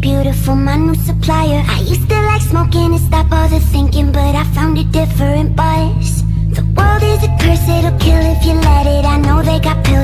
beautiful, my new supplier. I used to like smoking and stop all the thinking But I found a different buzz The world is a curse, it'll kill if you let it. I know they got pills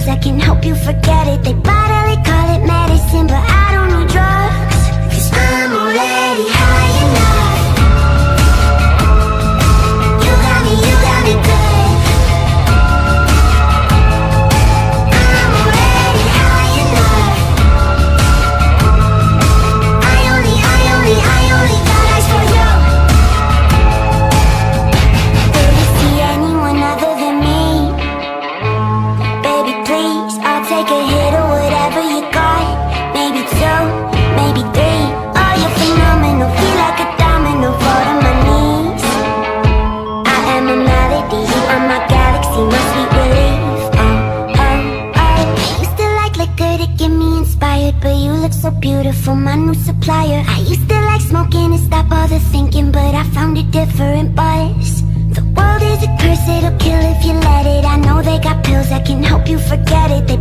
inspired But you look so beautiful, my new supplier. I used to like smoking to stop all the thinking But I found a different buzz The world is a curse, it'll kill if you let it. I know they got pills that can help you forget it. They